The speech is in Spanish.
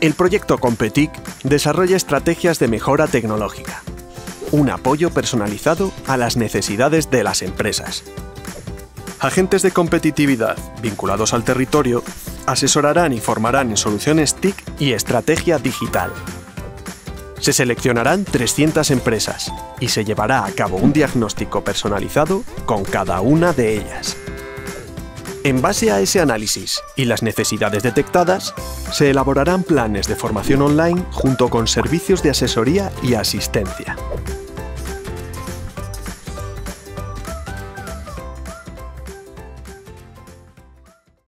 El proyecto Competic desarrolla estrategias de mejora tecnológica, un apoyo personalizado a las necesidades de las empresas. Agentes de competitividad vinculados al territorio asesorarán y formarán en soluciones TIC y estrategia digital. Se seleccionarán 300 empresas y se llevará a cabo un diagnóstico personalizado con cada una de ellas. En base a ese análisis y las necesidades detectadas, se elaborarán planes de formación online junto con servicios de asesoría y asistencia.